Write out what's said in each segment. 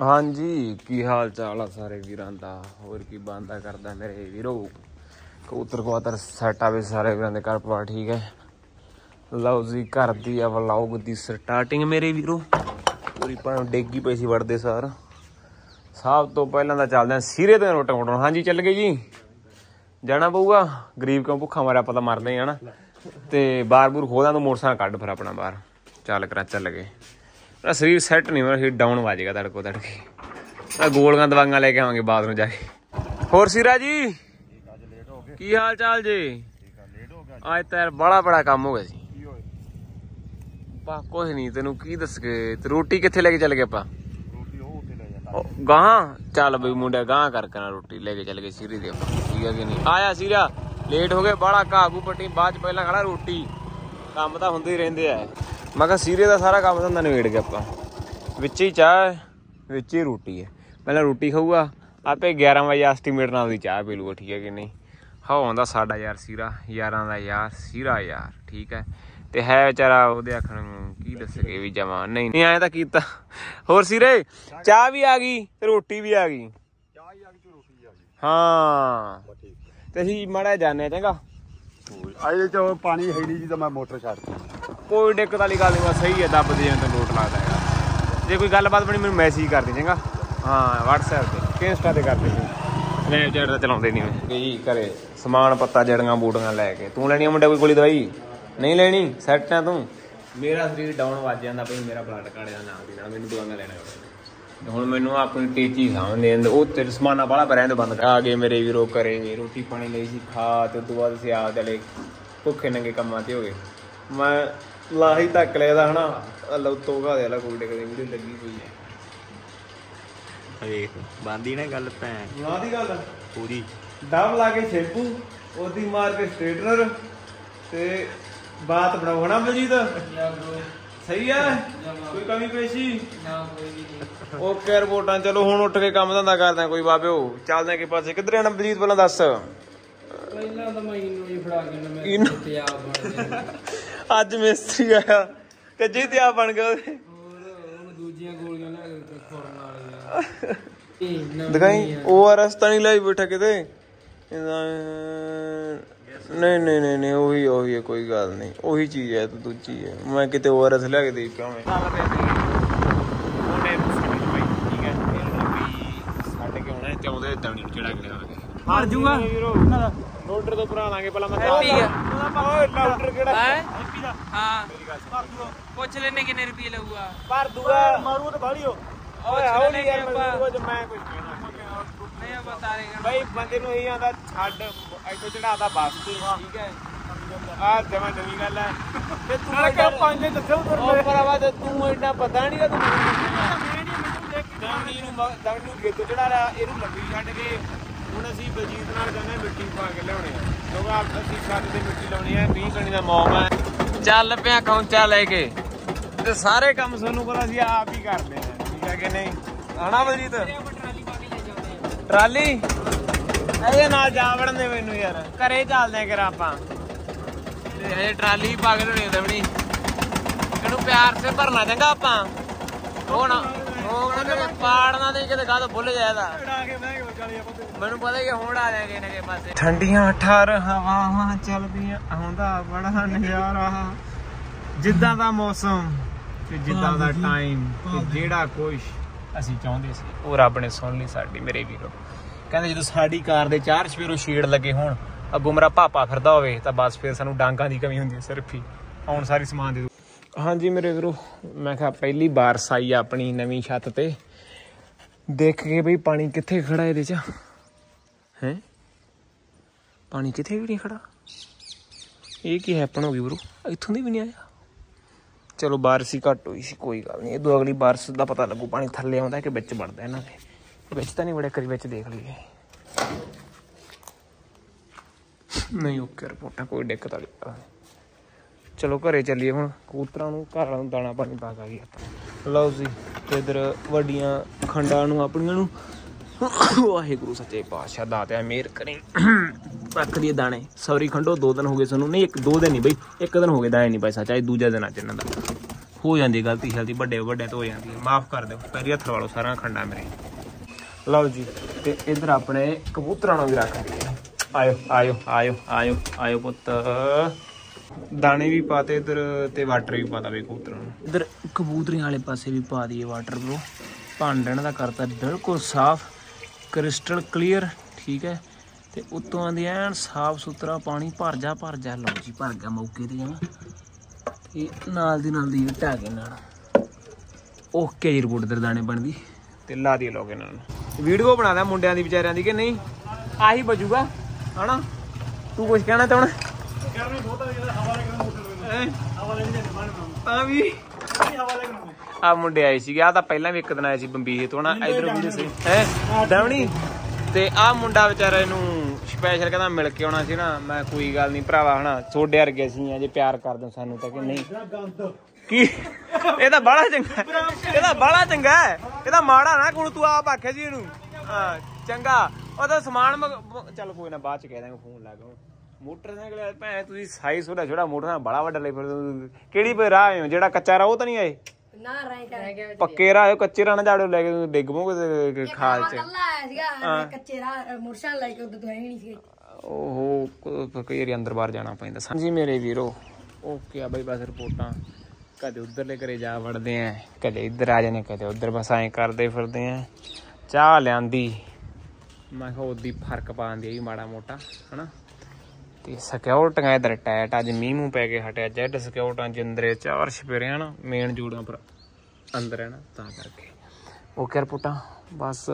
ਹਾਂਜੀ, ਕੀ ਹਾਲ ਚਾਲ ਆ ਸਾਰੇ ਵੀਰਾਂ ਦਾ? ਹੋਰ ਕੀ ਬੰਦਾ ਕਰਦਾ ਮੇਰੇ ਵੀਰੋ? ਕਬੂਤਰ ਕਬੂਤਰ ਸੈਟ ਆਵੇ ਸਾਰੇ ਵੀਰਾਂ ਦੇ ਘਰ ਪਾ ਠੀਕ ਹੈ? ਲਓ ਜੀ, ਘਰ ਦੀ ਆ ਵਲੌਗ ਦੀ ਸਟਾਰਟਿੰਗ ਮੇਰੇ ਵੀਰੋ। ਪੂਰੀ ਭਾਂ ਡੇਗੀ ਪਈ ਸੀ ਵੜਦੇ ਸਾਰ। ਸਭ ਤੋਂ ਪਹਿਲਾਂ ਤਾਂ ਚੱਲਦੇ ਆ ਸਿਰੇ ਤੇ ਰੋਟਾ ਫੋਟਣ ਹਾਂਜੀ, ਚੱਲ ਗਏ ਜੀ। ਜਾਣਾ ਪਊਗਾ? ਗਰੀਬ ਕਿਉਂ ਭੁੱਖਾ ਮਾਰਿਆ ਪਤਾ ਮਰਦੇ ਆ ਨਾ। ਤੇ ਬਾਰ ਬੂਰ ਖੋਦਾਂ ਤੋਂ ਮੋਟਰਸਾਈਕਲ ਕੱਢ ਫਿਰ ਆਪਣਾ ਬਾਹਰ। ਚੱਲ ਕਰਾ, ਚੱਲ ਗਏ। ਮੇਰਾ ਸਰੀਰ ਸੈੱਟ ਨਹੀਂ, ਮੇਰਾ ਸਰੀਰ ਡਾਊਨ ਵਾਜੇਗਾ ਤੜਕੋ ਤੜਕੇ। ਆ ਗੋਲੀਆਂ ਦਵਾਈਆਂ ਲੈ ਕੇ ਆਵਾਂਗੇ ਬਾਅਦ ਨੂੰ ਜਾ ਕੇ। ਹੋਰ ਸੀਰਾ ਜੀ? ਕੀ ਹਾਲ ਚਾਲ ਜੀ? ਅੱਜ ਤਾਂ ਯਾਰ ਬੜਾ ਬੜਾ ਕੰਮ ਹੋ ਗਿਆ ਸੀ ਪਾ ਕੁਝ ਨਹੀਂ, ਤੈਨੂੰ ਕੀ ਦੱਸ ਕੇ ਤੇ ਰੋਟੀ ਕਿੱਥੇ ਲੈ ਕੇ ਚੱਲ ਗਏ ਆਪਾਂ? ਉਹ ਗਾਂ ਚੱਲ ਬਈ ਮੁੰਡਾ ਗਾਂ ਕਰਕੇ ਨਾ ਰੋਟੀ ਲੈ ਕੇ ਚੱਲ ਗਏ ਸੀਰੀ ਦੇ ਆਪਾਂ। ਠੀਕ ਹੈ ਕਿ ਨਹੀਂ? ਆਇਆ ਸੀਰਾ ਲੇਟ ਹੋ ਗਏ, ਬਾਹਲਾ ਘਾਗੂ ਪੱਟੀ, ਬਾਅਦ ਚ ਪਹਿਲਾਂ ਖੜਾ ਰੋਟੀ। ਕੰਮ ਤਾਂ ਹੁੰਦੇ ਹੀ ਰਹਿੰਦੇ ਆ। ਮੈਂ ਕਿਹਾ ਸੀਰੇ ਦਾ ਸਾਰਾ ਕੰਮ ਧੰਦਾ ਨਿਬੇੜ ਗਿਆ ਆਪਾਂ। ਵਿੱਚ ਹੀ ਚਾਹ ਹੈ, ਵਿੱਚ ਹੀ ਰੋਟੀ ਹੈ। ਪਹਿਲਾਂ ਰੋਟੀ ਖਾਊਗਾ ਆਪੇ 11 ਵਜੇ ਐਸਟੀਮੇਟ ਨਾਲ ਦੀ ਚਾਹ ਪੀ ਲੂਗਾ ਠੀਕ ਹੈ ਕਿ ਨਹੀਂ? ਹਾਂ ਆਉਂਦਾ ਸਾਡਾ ਯਾਰ ਸੀਰਾ ਯਾਰਾਂ ਦਾ ਯਾਰ ਸੀਰਾ ਯਾਰ ਠੀਕ ਹੈ? ਤੇ ਹੈ ਵਿਚਾਰਾ ਉਹਦੇ ਆਖਣ ਨੂੰ ਕੀ ਦੱਸਗੇ ਵੀ ਜਮਾ? ਨਹੀਂ ਨਹੀਂ ਐਂ ਤਾਂ ਕੀਤਾ। ਹੋਰ ਸੀਰੇ ਚਾਹ ਵੀ ਆ ਗਈ ਤੇ ਰੋਟੀ ਵੀ ਆ ਗਈ। ਹਾਂ ਤੇ ਅਸੀਂ ਮੜਾ ਜਾਣੇ ਚੰਗਾ। ਅਜੇ ਚ ਪਾਣੀ ਹੈ ਨਹੀਂ ਜੀ ਤਾਂ ਮੈਂ ਮੋਟਰ ਛੱਡਤੀ ਕੋਈ ਦਿੱਕਤ ਵਾਲੀ ਗੱਲ ਨਹੀਂ ਬਸ ਸਹੀ ਹੈ ਦੱਬਦੇ ਜਾਂ ਤਾਂ ਲੋਟ ਲੱਗਦਾ ਹੈਗਾ। ਜੇ ਕੋਈ ਗੱਲਬਾਤ ਬਣੀ ਮੈਨੂੰ ਮੈਸੇਜ ਕਰ ਦੇ ਚੰਗਾ? ਹਾਂ WhatsApp ਤੇ ਕਿ ਇੰਸਟਾ ਤੇ ਕਰ ਦੇ ਸਨੈਪਚੈਟ ਤਾਂ ਚਲਾਉਂਦੇ ਨਹੀਂ ਮੈਂ ਗਈ ਘਰੇ ਸਮਾਨ ਪੱਤਾ ਜੜੀਆਂ ਬੂਟੀਆਂ ਲੈ ਕੇ। ਤੂੰ ਲੈਣੀ ਆ ਮੁੰਡਾ ਕੋਈ ਗੋਲੀ ਦਵਾਈ? ਨਹੀਂ ਲੈਣੀ? ਸੈੱਟ ਆ ਤੂੰ? ਮੇਰਾ ਸਰੀਰ ਡਾਊਨ ਵੱਜ ਜਾਂਦਾ ਭਈ ਮੇਰਾ ਬਲੱਡ ਕਾੜਿਆ ਨਾਲ ਦੀ ਨਾਲ ਮੈਨੂੰ ਦਵਾਈਆਂ ਲੈਣਾ ਪੈਂਦਾ ਹੁਣ ਮੈਨੂੰ ਆਪਣੀ ਟੀਚੀ ਸਾਹਮਣੇ ਆਂਦੇ ਉਹ ਤੇ ਸਮਾਨਾ ਬਾਲਾ ਪਰਿਆਂ ਦੇ ਬੰਦ ਆ ਗਏ ਮੇਰੇ ਵੀਰੋ ਕਰੇ ਰੋਟੀ ਪਾਣੀ ਲਈ ਸੀ ਖਾ ਤੇ ਉਦੋਂ ਬਾਅਦ ਅਸੀਂ ਆਪ ਚਲੇ ਭੁੱਖੇ ਨੰਗੇ ਕੰਮਾਂ ਤੇ ਹੋ ਗਏ। ਮੈਂ ਲਾਹੀ ਤੱਕ ਲੈਦਾ ਹਨਾ। ਲੋ ਤੋਗਾ ਦੇ ਲਾ ਕੋਈ ਡਿੱਗਦੀ ਵੀਡੀਓ ਲੱਗੀ ਹੋਈ ਹੈ ਵੇਖ ਬੰਦੀ ਨਾ ਗੱਲ ਭੈਣ। ਨਾ ਦੀ ਗੱਲ? ਪੂਰੀ। ਡਬ ਲਾ ਕੇ ਸ਼ੈਂਪੂ ਉਹਦੀ ਮਾਰ ਕੇ ਸਟ੍ਰੇਟਨਰ ਤੇ ਬਾਤ ਬਣਾਓ ਹਨਾ ਬਲਜੀਤ? ਸਹੀ ਹੈ ਕੋਈ ਕਮੀ ਪੇਸ਼ੀ? ਨਾ ਕੋਈ ਓਕੇ ਰਿਪੋਰਟਾਂ ਚਲੋ ਹੁਣ ਉੱਠ ਕੇ ਕੰਮ ਧੰਦਾ ਕਰਦੇ ਆ ਕੋਈ ਬਾਬਿਓ ਚੱਲਦੇ ਆ ਕਿ ਪਾਸੇ। ਕਿੱਧਰ ਜਾਣਾ ਬਲਜੀਤ ਪਹਿਲਾਂ ਦੱਸ? ਪਹਿਲਾਂ ਤਾਂ ਮੈਂ ਇਹਨੂੰ ਹੀ ਫੜਾ ਕੇ ਨਾ ਮੈਂ? ਤੇ ਆਪ ਬਣ ਗਿਆ। ਅੱਜ ਮਿਸਤਰੀ ਆਇਆ। ਕੱਜੇ ਤੇ ਆ ਬਣ ਗਿਆ ਉਹਦੇ। ਦੂਜੀਆਂ ਗੋਲੀਆਂ ਲੈ ਕੇ ਖੋਰਨ ਵਾਲੀਆਂ ਦਿਖਾਈ ਉਹ ਆ ਰਸਤਾ ਨਹੀਂ ਲਈ ਬੈਠਾ ਕਿਤੇ। ਇਹਦਾ ਨਹੀਂ ਨਹੀਂ ਨਹੀਂ ਨਹੀਂ ਉਹੀ ਉਹੀ ਹੈ ਕੋਈ ਗੱਲ ਨਹੀਂ। ਉਹੀ ਚੀਜ਼ ਹੈ ਤੇ ਦੂਜੀ ਹੈ। ਮੈਂ ਕਿਤੇ ਹੋਰ ਰਸ ਲਿਆ ਕੇ ਦੇ ਪਿਆ ਮੈਂ ਉਹਨੇ ਠੀਕ ਹੈ ਸਾਡੇ ਕਿ ਹੁਣੇ ਚਾਉਂਦੇ ਦਵਣੀ ਚੜਾ ਕੇ ਲਿਆਵਾਂਗੇ ਮਰ ਜੂਗਾ ਲੋਡਰ ਤੋਂ ਭਰਾ ਲਾਂਗੇ ਪਹਿਲਾਂ ਮੈਂ ਹੈਪੀ ਆ। ਓਏ ਲੋਡਰ ਕਿਹੜਾ? ਹੈ? ਹਾਂ। ਪੁੱਛ ਲੈਨੇ ਕਿੰਨੇ ਰੁਪਏ ਲਊਗਾ। ਭਰ ਦੂਗਾ। ਮਾਰੂ ਤਾਂ ਬਾੜੀ ਹੋ ਓਏ ਹੌਲੀ ਯਾਰ ਆਪਾਂ। ਮੈਂ ਦੂਗਾ ਮੈਂ ਕੁਝ ਕਹਿਣਾ। ਨਹੀਂ ਬਤਾ ਦੇਗਾ ਬਈ ਬੰਦੇ ਨੂੰ ਇਹੀ ਆਂਦਾ ਛੱਡ ਇੱਥੋਂ ਚੜਾਦਾ ਬੱਸ ਤੇ। ਠੀਕ ਹੈ। ਆ ਜਮਾ ਨਵੀਂ ਗੱਲ ਹੈ। ਤੇ ਤੂੰ ਨਾਲੇ ਕਿਆ ਪੰਜ ਦੇ ਦੱਸੋ ਉਹ ਪਰਵਾ ਤੇ ਤੂੰ ਇੰਨਾ ਪਤਾ ਨਹੀਂਗਾ ਤੂੰ ਦਵਣੀ ਨੂੰ ਦਵਣੀ ਨੂੰ ਗੇਤੋਂ ਚੜਾ ਰਿਹਾ ਇਹਨੂੰ ਲੱਗੀ ਛੱਡ ਕੇ ਹੁਣ ਅਸੀਂ ਬਲਜੀਤ ਨਾਲ ਹਾਂ ਮਿੱਟੀ ਪਾ ਕੇ ਲਿਆਉਣੇ ਆ। ਕਿਉਂਕਿ ਆਪ ਅਸੀਂ ਛੱਤ ਤੇ ਮਿੱਟੀ ਲਾਉਣੀ ਹੈ ਮੀਂਹ ਕਣੀ ਦਾ ਮੌਸਮ ਹੈ। ਚੱਲ ਪਿਆ ਕੌਂਚਾ ਲੈ ਕੇ। ਤੇ ਸਾਰੇ ਕੰਮ ਸਾਨੂੰ ਪਤਾ ਸੀ ਆਪ ਹੀ ਕਰਦੇ ਆ। ਠੀਕ ਹੈ ਕਿ ਨਹੀਂ? ਹਣਾ ਬਲਜੀਤ? ਟਰਾਲੀ ਪਾ ਕੇ ਲੈ ਜਾਂਦੇ ਆ। ਟਰਾਲੀ? ਇਹਦੇ ਨਾਲ ਜਾ ਵੜਨ ਦੇ ਮੈਨੂੰ ਯਾਰ। ਘਰੇ ਚੱਲਦੇ ਆ ਕਿਰਾ ਆਪਾਂ। ਤੇ ਇਹ ਟਰਾਲੀ ਪਾ ਕੇ ਲੈਣੀ ਦਵਣੀ ਇਹਨੂੰ ਪਿਆਰ ਸੇ ਭਰਨਾ ਚੰਗਾ ਆਪਾਂ। ਹੁਣ ਹੁਣ ਕਿਤੇ ਪਾੜਨਾ ਨਹੀਂ ਕਿਤੇ ਗਾ ਭੁੱਲ ਜਾਇਦਾ ਮੈਨੂੰ ਪਤਾ ਹੀ ਆ, ਹੁਣ ਆ ਜਾਏਗੇ ਨਗੇ ਪਾਸੇ। ਠੰਡੀਆਂ ਠਾਰ ਹਵਾਵਾਂ ਚੱਲਦੀਆਂ ਆਉਂਦਾ ਬੜਾ ਨਜ਼ਾਰਾ। ਜਿੱਦਾਂ ਦਾ ਮੌਸਮ ਤੇ ਜਿੱਦਾਂ ਦਾ ਟਾਈਮ ਤੇ ਜਿਹੜਾ ਕੁਛ ਅਸੀਂ ਚਾਹੁੰਦੇ ਸੀ ਉਹ ਰੱਬ ਨੇ ਸੁਣ ਲਈ ਸਾਡੀ ਮੇਰੇ ਵੀਰੋ। ਕਹਿੰਦੇ ਜਦੋਂ ਸਾਡੀ ਕਾਰ ਦੇ ਚਾਰ ਸਵੇਰੋਂ ਸ਼ੇਡ ਲੱਗੇ ਹੋਣ ਅੱਗੋਂ ਮੇਰਾ ਪਾਪਾ ਫਿਰਦਾ ਹੋਵੇ ਤਾਂ ਬਸ ਫਿਰ ਸਾਨੂੰ ਡਾਂਗਾਂ ਦੀ ਕਮੀ ਹੁੰਦੀ ਹੈ ਸਿਰਫ ਹੀ। ਆਉਣ ਸਾਰੀ ਸਮਾਨ ਦੋ ਹਾਂਜੀ ਮੇਰੇ ਵੀਰੋ, ਮੈਂ ਕਿਹਾ ਪਹਿਲੀ ਬਾਰਸ਼ ਆਈ ਆ ਆਪਣੀ ਨਵੀਂ ਛੱਤ ਤੇ। ਦੇਖ ਕੇ ਬਈ ਪਾਣੀ ਕਿੱਥੇ ਖੜਾ ਇਹਦੇ ਚ? ਹੈ? ਪਾਣੀ ਕਿੱਥੇ ਵੀ ਨਹੀਂ ਖੜਾ? ਇਹ ਕੀ ਹੈਪਨ ਹੋ ਗਈ ਬ్రో ਇੱਥੋਂ ਦੀ ਵੀ ਨਹੀਂ ਆਇਆ? ਚਲੋ ਬਾਰਿਸ਼ ਹੀ ਘੱਟ ਹੋਈ ਸੀ, ਕੋਈ ਗੱਲ ਨਹੀਂ। ਇਹ ਅਗਲੀ ਬਾਰਿਸ਼ ਦਾ ਪਤਾ ਲੱਗੂ, ਪਾਣੀ ਥੱਲੇ ਆਉਂਦਾ ਕਿ ਵਿੱਚ ਵੜਦਾ ਇਹਨਾਂ ਦੇ। ਵਿੱਚ ਤਾਂ ਨਹੀਂ ਵੜਿਆ ਕਰੀ ਵਿੱਚ ਦੇਖ ਲਈਏ। ਨਹੀਂ ਓਕੇ ਰਿਪੋਰਟਾਂ ਕੋਈ ਦਿੱਕਤ ਵਾਲੀ ਗੱਲ ਚਲੋ ਘਰੇ ਚੱਲੀਏ ਹੁਣ। ਕਬੂਤਰਾਂ ਨੂੰ ਘਰ ਵਾਲਿਆਂ ਨੂੰ ਦਾਣਾ ਪਾਣੀ ਪਾ ਕੇ ਆਪਾਂ ਲਓ ਜੀ ਤੇ ਇਧਰ ਵੱਡੀਆਂ ਖੰਡਾਂ ਨੂੰ, ਆਪਣੀਆਂ ਨੂੰ। ਵਾਹਿਗੁਰੂ, ਸੱਚੇ ਪਾਤਸ਼ਾਹ ਦਾਤਿਆ ਮਿਹਰ ਕਰੀ। ਰੱਖ ਦੀਏ ਦਾਣੇ। ਸੌਰੀ ਖੰਡੋ, ਦੋ ਦਿਨ ਹੋ ਗਏ ਸਾਨੂੰ। ਨਹੀਂ, ਇੱਕ, ਦੋ ਦਿਨ ਨਹੀਂ ਬਈ, ਇੱਕ ਦਿਨ ਹੋ ਗਏ ਦਾਣੇ ਨਹੀਂ ਪਾਏ ਸੱਚਾ ਇਹ ਦੂਜਾ ਦਿਨ ਅੱਜ ਇਹਨਾਂ ਦਾ। ਹੋ ਜਾਂਦੀ ਗਲਤੀ ਸ਼ਲਤੀ ਵੱਡੇ ਵੱਡੇ ਤੋਂ ਹੋ ਜਾਂਦੀ ਹੈ। ਮਾਫ ਕਰ ਦਿਓ, ਪੈਰੀ ਹੱਥ ਵਾਲੋ ਸਾਰਾ ਖੰਡਾ ਮੇਰੇ। ਲਓ ਜੀ, ਤੇ ਇਧਰ ਆਪਣੇ ਕਬੂਤਰਾਂ ਨੂੰ ਵੀ ਰੱਖ ਦਈਏ ਆਇਓ ਆਇਓ ਆਇਓ ਆਇਓ ਆਇਓ ਪੁੱਤ। ਦਾਣੇ ਵੀ ਪਾਤੇ ਇਧਰ ਤੇ ਵਾਟਰ ਵੀ ਪਾਤਾ ਵੀ ਕਬੂਤਰਾਂ ਨੂੰ ਇਧਰ ਕਬੂਤਰੀਆਂ ਵਾਲੇ ਪਾਸੇ ਵੀ ਪਾ ਦਈਏ ਵਾਟਰ ਬ్రో ਭਾਂਡਾ ਇਹਨਾਂ ਦਾ ਕਰਤਾ ਬਿਲਕੁਲ ਸਾਫ਼ ਕ੍ਰਿਸਟਲ ਕਲੀਅਰ ਠੀਕ ਹੈ। ਤੇ ਉੱਤੋਂ ਆਂਦੀ ਐਨ ਸਾਫ਼ ਸੁਥਰਾ ਪਾਣੀ ਭਰ ਜਾ ਭਰ ਜਾ। ਲਓ ਜੀ ਭਰ ਗਿਆ ਮੌਕੇ ਤੇ ਜਮਾ ਤੇ ਨਾਲ ਦੀ ਨਾਲ ਦੀ ਢਾ ਕੇ ਨਾਲ। ਓਕੇ ਜੀ ਰਿਪੋਰਟ ਦਰ ਦਾਣੇ ਬਣਦੀ। ਤੇ ਲਾ ਦੀ ਲੋਗੇ ਇਹਨਾਂ ਨੂੰ। ਵੀਡੀਓ ਬਣਾਦਾ ਮੁੰਡਿਆਂ ਦੀ ਵਿਚਾਰਿਆਂ ਦੀ ਕਿ ਨਹੀਂ? ਆਹੀ ਬਜੂਗਾ ਹਨਾ? ਤੂੰ ਕੁਝ ਕਹਿਣਾ ਚਾਹਣਾ ਤਾਂ ਵੀ। ਆ ਮੁੰਡੇ ਆਏ ਸੀਗੇ ਆ ਤਾਂ ਪਹਿਲਾਂ ਵੀ ਇੱਕ ਦਿਨ ਆਏ ਸੀ ਬੰਬੀਹੇ ਤੋਂ ਨਾ ਇਧਰ ਵੀਡੀਓ ਸੀ। ਹੈ? ਦਵਣੀ ਤੇ ਆ ਮੁੰਡਾ ਵਿਚਾਰੇ ਨੂੰ ਸਪੈਸ਼ਲ ਕਹਿੰਦਾ ਮਿਲ ਕੇ ਆਉਣਾ ਸੀ ਨਾ ਮੈਂ ਕੋਈ ਗੱਲ ਨਹੀਂ ਭਰਾਵਾ ਹਨਾ? ਛੋਡੇ ਵਰਗੇ ਸੀ ਆ ਜੇ ਪਿਆਰ ਕਰਦੇ ਸਾਨੂੰ ਤਾਂ ਕਿ ਨਹੀਂ। ਕੀ? ਇਹ ਤਾਂ ਬੜਾ ਚੰਗਾ। ਇਹ ਤਾਂ ਬੜਾ ਚੰਗਾ ਹੈ। ਇਹ ਤਾਂ ਮਾੜਾ ਨਾ ਕੋਣ ਤੂੰ ਆਪ ਆਖਿਆ ਜੀ ਇਹਨੂੰ। ਹਾਂ ਚੰਗਾ। ਉਹ ਤਾਂ ਸਮਾਨ ਚੱਲ ਕੋਈ ਨਾ ਬਾਅਦ ਚ ਕਹਿ ਦਾਂਗੇ ਫੋਨ ਲਾ ਕੇ ਮੋਟਰਸਾਈਕਲ ਭੈਣ ਤੁਸੀਂ ਸਾਈਜ਼ ਛੋਟਾ ਛੋਟਾ ਮੋਟਰਸਾਈਕਲ ਬੜਾ ਵੱਡਾ ਲਈ ਫਿਰਦੇ ਹੋ। ਕਿਹੜੀ ਪੇ ਰਾਹ ਆਏ ਹੋ? ਜਿਹੜਾ ਕੱਚਾ ਰਾਹ ਉਹ ਤਾਂ ਨਹੀਂ ਆਏ? ਨਾ ਰਹਿ ਕਰ ਪੱਕੇ ਰਾਹ ਆਏ ਕੱਚੇ ਰਾਹ ਨਾ ਜਾੜੋ ਲੈ ਕੇ ਤੁਸੀਂ ਡਿੱਗ ਪੋਗੇ ਤੇ ਖਾਲ ਚ। ਕੱਲਾ ਆਇਆ ਸੀਗਾ ਕੱਚੇ ਰਾਹ ਮੋਟਰਸਾਈਕਲ ਲੈ ਕੇ ਉਦੋਂ ਤੋਂ ਹੈ ਹੀ ਨਹੀਂ ਸੀ ਓਹੋ ਕ- ਕਈ ਵਾਰੀ ਅੰਦਰ ਬਾਹਰ ਜਾਣਾ ਪੈਂਦਾ। ਹਾਂਜੀ ਮੇਰੇ ਵੀਰੋ ਓਕੇ ਆ ਬਈ ਬਸ ਰਿਪੋਰਟਾਂ। ਕਦੇ ਉਧਰਲੇ ਘਰੇ ਜਾ ਵੜਦੇ ਆ ਕਦੇ ਇੱਧਰ ਆ ਜਾਂਦੇ ਕਦੇ ਉਧਰ ਬਸ ਐਂ ਕਰਦੇ ਫਿਰਦੇ ਆ। ਚਾਹ ਲਿਆਂਦੀ। ਮੈਂ ਕਿਹਾ ਉਹਦੀ ਫ਼ਰਕ ਪਾਉਂਦੀ ਆ ਮਾੜਾ ਮੋਟਾ ਹਨਾ? ਤੇ ਸਿਕਿਉਰਟੀਆਂ ਇਧਰ ਟੈਟ ਅੱਜ ਮੀਂਹ ਪੈ ਕੇ ਹਟਿਆ ਜੈਡ ਸਿਕਿਉਰਟਾਂ ਜਿੰਦਰੇ ਚਾਰ ਛਪੇਰੇ ਹਨਾ ਮੇਨ ਜੂੜਾਂ ਪਰ ਅੰਦਰ ਹੈ ਨਾ ਤਾਂ ਕਰਕੇ। ਓਕੇ ਰਿਪੋਰਟਾਂ ਬਸ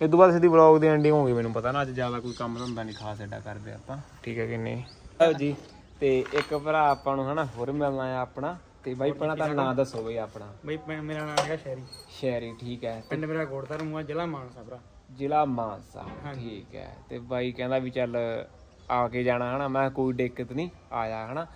ਇਹ ਤੋਂ ਬਾਅਦ ਸਿੱਧੀ ਵਲੌਗ ਦੀ ਐਂਡਿੰਗ ਹੋ ਗਈ ਮੈਨੂੰ ਪਤਾ ਨਾ ਅੱਜ ਜ਼ਿਆਦਾ ਕੋਈ ਕੰਮ ਧੰਦਾ ਨਹੀਂ ਖਾਸ ਐਡਾ ਕਰਦੇ ਆਪਾਂ ਠੀਕ ਹੈ ਕਿ ਨਹੀਂ? ਆਓ ਜੀ ਤੇ ਇੱਕ ਭਰਾ ਆਪਾਂ ਨੂੰ ਹਨਾ ਹੋਰ ਮਿਲਣਾ ਆ ਆਪਣਾ ਤੇ ਬਾਈ ਪਹਿਲਾਂ ਤਾਂ ਨਾਂ ਦੱਸੋ ਬਈ ਆਪਣਾ। ਬਈ ਮੇਰਾ ਨਾਮ ਹੈਗਾ ਸ਼ਹਿਰੀ ਸ਼ਹਿਰੀ ਠੀਕ ਹੈ। ਤੇ ਪਿੰਡ ਮੇਰਾ ਗੋੜਧਰ ਮੂਆ ਜ਼ਿਲ੍ਹਾ ਮਾਨਸਾ ਭਰਾ। ਜ਼ਿਲ੍ਹਾ ਮਾਨਸਾ ਠੀਕ ਹੈ। ਤੇ ਬਾਈ ਕਹਿੰਦਾ ਵੀ ਚੱਲ ਆ ਕੇ ਜਾਣਾ ਹਨਾ? ਮੈਂ ਕੋਈ ਦਿੱਕਤ ਨਹੀਂ ਆਇਆ ਹਨਾ?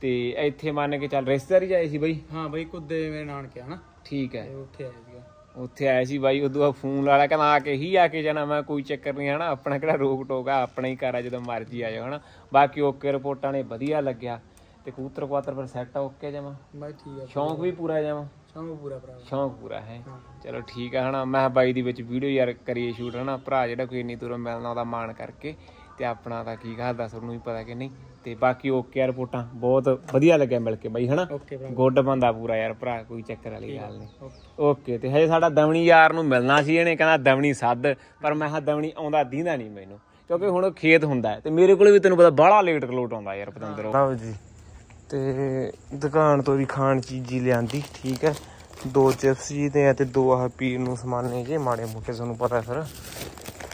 ਤੇ ਇੱਥੇ ਮੰਨ ਕੇ ਚੱਲ ਰਿਸ਼ਤੇਦਾਰੀ ਜਾਏ ਸੀ ਬਾਈ? ਹਾਂ ਬਈ ਕੁੱਦੇ ਮੇਰੇ ਨਾਨਕੇ ਹਨਾ? ਠੀਕ ਹੈ। ਉੱਥੇ ਆਇਆ ਸੀਗਾ। ਉੱਥੇ ਆਇਆ ਸੀ ਬਾਈ ਉਦੋਂ ਬਾਅਦ ਫੋਨ ਲਾ ਲਿਆ ਕਹਿੰਦਾ ਆ ਕੇ ਹੀ ਆ ਕੇ ਜਾਣਾ। ਮੈਂ ਕੋਈ ਚੱਕਰ ਨਹੀਂ ਹਨਾ? ਆਪਣਾ ਕਿਹੜਾ ਰੋਕ ਟੋਕ ਆ ਆਪਣਾ ਹੀ ਘਰ ਆ ਜਦੋਂ ਮਰਜ਼ੀ ਆ ਜਾਓ ਹਨਾ? ਬਾਕੀ ਓਕੇ ਰਿਪੋਰਟਾਂ ਨੇ ਵਧੀਆ ਲੱਗਿਆ। ਤੇ ਕਬੂਤਰ ਕੁਆਤਰ ਫਿਰ ਸੈੱਟ ਓਕੇ ਜਾਵਾਂ ਬਈ ਠੀਕ ਆ ਸ਼ੌਂਕ ਵੀ ਪੂਰਾ ਜਾਵਾਂ ਸ਼ਾਮ ਪੂਰਾ ਭਰਾ। ਸ਼ੌਂਕ ਪੂਰਾ ਹੈ। ਚਲੋ ਠੀਕ ਆ ਹਨਾ? ਮੈਂ ਬਾਈ ਦੀ ਵਿੱਚ ਵੀਡੀਓ ਯਾਰ ਕਰੀਏ ਸ਼ੂਟ ਹਨਾ? ਭਰਾ ਜਿਹੜਾ ਕੋਈ ਇੰਨੀ ਦੂਰੋਂ ਮਿਲਣਾ ਉਹਦਾ ਮਾਣ ਕਰਕੇ। ਤੇ ਆਪਣਾ ਤਾਂ ਕੀ ਕਰਦਾ ਤੁਹਾਨੂੰ ਵੀ ਪਤਾ ਕਿ ਨਹੀਂ। ਤੇ ਬਾਕੀ ਓਕੇ ਆ ਰਿਪੋਰਟਾਂ ਬਹੁਤ ਵਧੀਆ ਲੱਗਿਆ ਮਿਲ ਕੇ ਬਾਈ ਹਨਾ? ਗੁੱਡ ਬੰਦਾ ਪੂਰਾ ਯਾਰ ਭਰਾ ਕੋਈ ਚੱਕਰ ਵਾਲੀ ਗੱਲ ਨਹੀਂ। ਓਕੇ ਤੇ ਹਜੇ ਸਾਡਾ ਦਵਣੀ ਯਾਰ ਨੂੰ ਮਿਲਣਾ ਸੀ ਇਹਨੇ ਕਹਿੰਦਾ ਦਵਣੀ ਸੱਦ ਪਰ ਮੈਂ ਕਿਹਾ ਦਵਣੀ ਆਉਂਦਾ ਦੀਂਦਾ ਨਹੀਂ ਮੈਨੂੰ ਕਿਉਂਕਿ ਹੁਣ ਖੇਤ ਹੁੰਦਾ ਹੈ। ਤੇ ਮੇਰੇ ਕੋਲੇ ਵੀ ਤੈਨੂੰ ਪਤਾ ਬਾਹਲਾ ਲੇਟ ਕਲੋਟ ਆਉਂਦਾ ਯਾਰ ਪਤੰਦਰ। ਲਓ ਜੀ। ਤੇ ਦੁਕਾਨ ਤੋਂ ਵੀ ਖਾਣ ਚੀਜ਼ੀ ਲਿਆਂਦੀ ਠੀਕ ਹੈ। ਦੋ ਚਿਪਸ ਜੀ ਤੇ ਤੇ ਦੋ ਆਹ ਪੀਣ ਨੂੰ ਸਮਾਨੇ ਜੇ ਮਾੜੇ ਮੋਟੇ ਤੁਹਾਨੂੰ ਪਤਾ ਫਿਰ।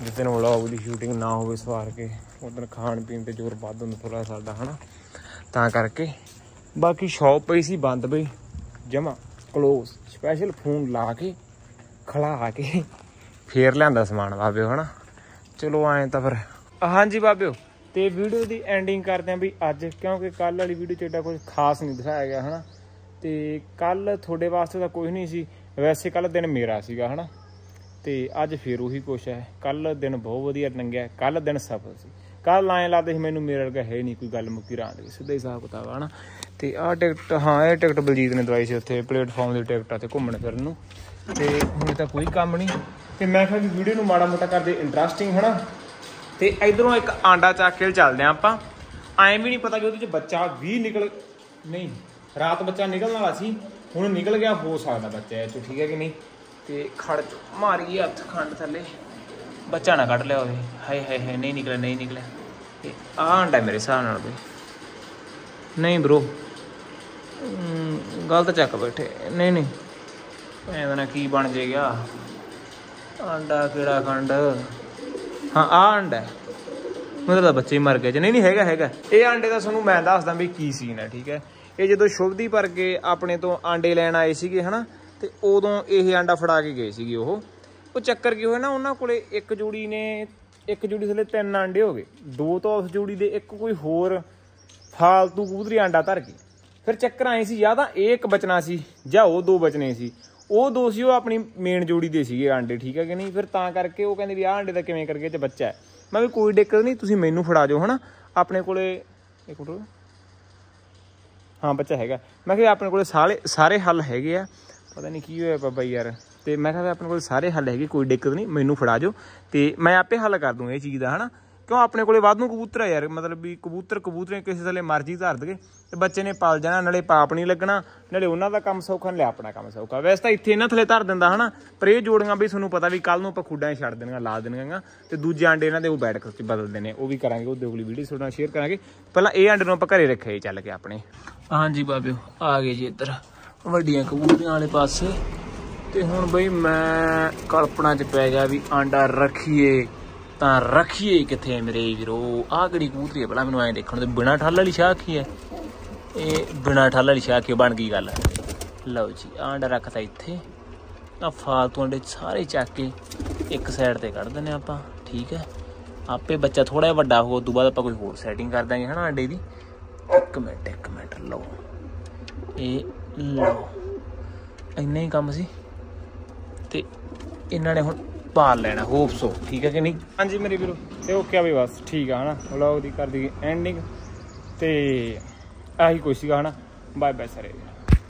ਜਿਸ ਦਿਨ ਵਲੌਗ ਦੀ ਸ਼ੂਟਿੰਗ ਨਾ ਹੋਵੇ ਸਵਾਰ ਕੇ ਉਦੋਂ ਖਾਣ ਪੀਣ ਤੇ ਜ਼ੋਰ ਵੱਧ ਹੁੰਦਾ ਥੋੜਾ ਸਾਡਾ, ਹਨਾ? ਤਾਂ ਕਰਕੇ ਬਾਕੀ ਸ਼ਾਪ ਪਈ ਸੀ ਬੰਦ ਬਈ, ਜਮਾ ਕਲੋਜ਼ ਸਪੈਸ਼ਲ ਫੋਨ ਲਾ ਕੇ ਖੜਾ ਕੇ, ਫੇਰ ਲਿਆਂਦਾ ਸਮਾਨ ਬਾਬਿਓ, ਹਨਾ? ਚਲੋ ਐਂ ਤਾਂ ਫਿਰ। ਹਾਂਜੀ ਬਾਬਿਓ, ਤੇ ਵੀਡੀਓ ਦੀ ਐਂਡਿੰਗ ਕਰਦੇ ਆਂ ਵੀ ਅੱਜ, ਕਿਉਂਕਿ ਕੱਲ ਵਾਲੀ ਵੀਡੀਓ ਚ ਐਡਾ ਕੁਝ ਖਾਸ ਨਹੀਂ ਦਿਖਾਇਆ ਗਿਆ, ਹਨਾ? ਤੇ ਕੱਲ ਤੁਹਾਡੇ ਵਾਸਤੇ ਤਾਂ ਕੁਝ ਨਹੀਂ ਸੀ, ਵੈਸੇ ਕੱਲ ਦਿਨ ਮੇਰਾ ਸੀਗਾ, ਹਨਾ? ਤੇ ਅੱਜ ਫੇਰ ਉਹੀ ਕੁਛ ਹੈ। ਕੱਲ ਦਿਨ ਬਹੁਤ ਵਧੀਆ ਲੰਘਿਆ। ਕੱਲ ਦਿਨ ਸਫਲ ਸੀ। ਕੱਲ ਐਂ ਲੱਗਦਾ ਸੀ ਮੈਨੂੰ ਮੇਰੇ ਵਰਗਾ ਹੈ ਨਹੀਂ ਕੋਈ ਗੱਲ ਮੁੱਕੀ ਰਾਂ ਦੇ ਸਿੱਧਾ ਹੀ ਹਿਸਾਬ ਕਿਤਾਬ ਆ ਨਾ। ਤੇ ਆਹ ਟਿਕਟ, ਹਾਂ, ਇਹ ਟਿਕਟ ਬਲਜੀਤ ਨੇ ਦਵਾਈ ਸੀ ਉੱਥੇ, ਪਲੇਟਫਾਰਮ ਦੀ ਟਿਕਟ ਆ ਤੇ ਘੁੰਮਣ ਫਿਰਨ ਨੂੰ। ਤੇ ਹੁਣ ਤਾਂ ਕੋਈ ਕੰਮ ਨਹੀਂ। ਤੇ ਮੈਂ ਕਿਹਾ ਵੀ ਵੀਡੀਓ ਨੂੰ ਮਾੜਾ ਮੋਟਾ ਕਰਦੇ ਇੰਟਰਸਟਿੰਗ ਹਨਾ? ਤੇ ਇਧਰੋਂ ਇੱਕ ਆਂਡਾ ਚੱਕ ਕੇ ਚੱਲਦੇ ਆਂ ਆਪਾਂ। ਐਂ ਵੀ ਨਹੀਂ ਪਤਾ ਕਿ ਉਹਦੇ ਚ ਬੱਚਾ ਵੀ ਨਿਕਲ, ਨਹੀਂ, ਰਾਤ ਬੱਚਾ ਨਿਕਲਣ ਵਾਲਾ ਸੀ। ਹੁਣ ਨਿਕਲ ਗਿਆ, ਹੋ ਸਕਦਾ ਬੱਚਾ ਇਹ ਚੋਂ, ਠੀਕ ਹੈ ਕਿ ਨਹੀਂ? ਤੇ ਖੜ ਚ ਮਾਰੀ ਹੱਥ ਖੰਡ ਥੱਲੇ। ਬੱਚਾ ਨਾ ਕੱਢ ਲਿਆ ਹੋਵੇ। ਹਾਏ ਹਾਏ ਹਾਏ, ਨਹੀਂ ਨਿਕਲਿਆ ਨਹੀਂ ਨਿਕਲਿਆ। ਤੇ ਆਹ ਆਂਡਾ ਮੇਰੇ ਹਿਸਾਬ ਨਾਲ ਬਈ। ਨਹੀਂ ਬ్రో ਗਲਤ ਚੱਕ ਬੈਠੇ। ਨਹੀਂ ਨਹੀਂ। ਐਵੇਂ ਨਾ ਕੀ ਬਣ ਜੇ ਆਂਡਾ ਕਿਹੜਾ ਖੰਡ? ਹਾਂ ਆ ਆਂਡਾ ਹੈ। ਮਤਲਬ ਤਾਂ ਬੱਚੇ ਮਰ ਗਏ ਜੇ। ਨਹੀਂ ਨਹੀਂ, ਹੈਗਾ ਹੈਗਾ। ਇਹ ਆਂਡੇ ਦਾ ਤੁਹਾਨੂੰ ਮੈਂ ਦੱਸਦਾ ਵੀ ਕੀ ਸੀਨ ਹੈ, ਠੀਕ ਹੈ। ਇਹ ਜਦੋਂ ਸ਼ੁਭਦੀਪ ਵਰਗੇ ਆਪਣੇ ਤੋਂ ਆਂਡੇ ਲੈਣ ਆਏ ਸੀਗੇ, ਹਨਾ? ਤੇ ਉਦੋਂ ਇਹ ਆਂਡਾ ਫੜਾ ਕੇ ਗਏ ਸੀਗੇ ਉਹ। ਉਹ ਚੱਕਰ ਕੀ ਹੋਇਆ ਨਾ, ਉਹਨਾਂ ਕੋਲੇ ਇੱਕ ਜੋੜੀ ਨੇ, ਇੱਕ ਜੋੜੀ ਥੱਲੇ ਤਿੰਨ ਆਂਡੇ ਹੋ ਗਏ। ਦੋ ਤਾਂ ਉਸ ਜੋੜੀ ਦੇ ਇੱਕ ਕੋਈ ਹੋਰ ਫਾਲਤੂ ਕਬੂਤਰੀ ਆਂਡਾ ਧਰ ਗਈ ਫਿਰ ਚੱਕਰ ਆਏ ਸੀ, ਜਾਂ ਤਾਂ ਇਹ ਇੱਕ ਬਚਣਾ ਸੀ, ਜਾਂ ਉਹ ਦੋ ਬਚਨੇ ਸੀ। ਉਹ ਦੋ ਸੀ, ਉਹ ਆਪਣੀ ਮੇਨ ਜੋੜੀ ਦੇ ਸੀਗੇ ਆਂਡੇ, ਠੀਕ ਹੈ ਕਿ ਨਹੀਂ? ਫਿਰ ਤਾਂ ਕਰਕੇ ਉਹ ਕਹਿੰਦੇ ਵੀ ਆਹ ਆਂਡੇ ਦਾ ਕਿਵੇਂ ਕਰਕੇ ਤੇ ਬੱਚਾ ਹੈ। ਮੈਂ ਵੀ ਕੋਈ ਦਿੱਕਤ ਨਹੀਂ, ਤੁਸੀਂ ਮੈਨੂੰ ਫੜਾ ਜਾਓ, ਹਨਾ? ਆਪਣੇ ਕੋਲੇ, ਇੱਕ ਮਿੰਟ ਹਾਂ, ਬੱਚਾ ਹੈਗਾ। ਮੈਂ ਕਿਹਾ ਆਪਣੇ ਕੋਲੇ ਸਾਰੇ ਸਾਰੇ ਹੱਲ ਹੈਗੇ ਆ। ਪਤਾ ਨਹੀਂ ਕੀ ਹੋਇਆ ਬਾਬਾ ਯਾਰ। ਤੇ ਮੈਂ ਕਿਹਾ ਵੀ ਆਪਣੇ ਕੋਲ ਸਾਰੇ ਹੱਲ ਹੈਗੇ, ਕੋਈ ਦਿੱਕਤ ਨਹੀਂ ਮੈਨੂੰ ਫੜਾ ਜਾਓ। ਤੇ ਮੈਂ ਆਪੇ ਹੱਲ ਕਰ ਦੂੰ ਇਹ ਚੀਜ਼ ਦਾ, ਹਨਾ? ਕਿਉਂ ਆਪਣੇ ਕੋਲੇ ਵਾਧੂ ਕਬੂਤਰ ਆ ਯਾਰ, ਮਤਲਬ ਵੀ ਕਬੂਤਰ ਕਬੂਤਰੇ ਕਿਸੇ ਥੱਲੇ ਮਰਜ਼ੀ ਧਰ ਦਗੇ ਤੇ ਬੱਚੇ ਨੇ ਪਾਲ ਜਾਣਾ, ਨਾਲੇ ਪਾਪ ਨਹੀਂ ਲੱਗਣਾ, ਨਾਲੇ ਉਹਨਾਂ ਦਾ ਕੰਮ ਸੌਖਾ, ਨਾਲੇ ਆਪਣਾ ਕੰਮ ਸੌਖਾ। ਵੈਸੇ ਤਾਂ ਇੱਥੇ ਇਹਨਾਂ ਥੱਲੇ ਧਰ ਦਿੰਦਾ, ਹਨਾ? ਪਰ ਇਹ ਜੋੜੀਆਂ ਵੀ ਤੁਹਾਨੂੰ ਪਤਾ ਵੀ ਕੱਲ ਨੂੰ ਆਪਾਂ ਖੁੱਡਾਂ 'ਚ ਛੱਡ ਦੇਣੀਆਂ ਲਾ ਦੇਣੀਆਂ ਤੇ ਦੂਜੇ ਆਂਡੇ ਇਹਨਾਂ ਦੇ ਉਹ ਬੈਠ ਕੇ ਬਦਲਦੇ ਨੇ, ਉਹ ਵੀ ਕਰਾਂਗੇ ਉਹਦੇ ਅਗਲੀ ਵੀਡੀਓ ਤੁਹਾਡੇ ਨਾਲ ਸ਼ੇਅਰ ਕਰਾਂਗੇ। ਪਹਿਲਾਂ ਇਹ ਆਂਡੇ ਨੂੰ ਆਪਾਂ ਘਰੇ ਰੱਖਿਆ ਜੀ, ਚੱਲ ਕੇ ਆਪਣੇ। ਹਾਂਜੀ ਬਾਬਿਓ, ਆ ਗਏ ਜੀ ਇੱਧਰ। ਵੱਡੀਆਂ ਕਬੂਤਰੀਆਂ ਵਾਲੇ ਪਾਸੇ। ਤੇ ਹੁਣ ਬਈ ਮੈਂ ਕਲਪਨਾ 'ਚ ਪੈ ਗਿਆ ਵੀ ਆਂਡਾ ਰੱਖੀਏ, ਤਾਂ ਰੱਖੀਏ ਕਿੱਥੇ ਮੇਰੇ ਵੀਰੋ? ਆਹ ਕਿਹੜੀ ਕਬੂਤਰੀ ਹੈ ਭਲਾ, ਮੈਨੂੰ ਐਂ ਦੇਖਣ ਤੇ ਬਿਨਾ ਠੱਲ ਵਾਲੀ ਸ਼ਾਹ ਕੀ ਹੈ ਇਹ ਬਿਨਾ ਠੱਲ ਵਾਲੀ ਸ਼ਾਹ ਕੀ ਬਣ ਗਈ ਗੱਲ। ਲਓ ਜੀ ਆਹ ਆਂਡਾ ਰੱਖਤਾ ਇੱਥੇ। ਆ ਫਾਲਤੂ ਆਂਡੇ ਸਾਰੇ ਚੱਕ ਕੇ ਇੱਕ ਸਾਈਡ ਤੇ ਕੱਢ ਦਿੰਨੇ ਆਪਾਂ, ਠੀਕ ਹੈ? ਆਪੇ ਬੱਚਾ ਥੋੜਾ ਜਿਹਾ ਵੱਡਾ ਹੋ ਉਸ ਬਾਅਦ ਆਪਾਂ ਕੋਈ ਹੋਰ ਸੈਟਿੰਗ ਕਰ ਦਾਂਗੇ, ਹਨਾ ਆਂਡੇ ਦੀ? ਇੱਕ ਮਿੰਟ ਇੱਕ ਮਿੰਟ, ਲਓ। ਇਹ ਲਓ ਇੰਨਾ ਹੀ ਕੰਮ ਸੀ। ਤੇ ਇਹਨਾਂ ਨੇ ਹੁਣ ਪਾਰ ਲੈਣਾ ਹੋਪ ਸੋ ਠੀਕ ਹੈ ਕਿ ਨਹੀਂ? ਹਾਂਜੀ ਮੇਰੇ ਵੀਰੋ, ਤੇ ਓਕੇ ਆ ਵੀ ਬਸ ਠੀਕ ਆ, ਹਨਾ? ਵਲੌਗ ਦੀ ਕਰ ਦੀ ਐਂਡਿੰਗ ਤੇ ਆਹੀ ਕੁਛ ਸੀਗਾ, ਹਨਾ? ਬਾਏ ਬਾਏ ਸਾਰੇ।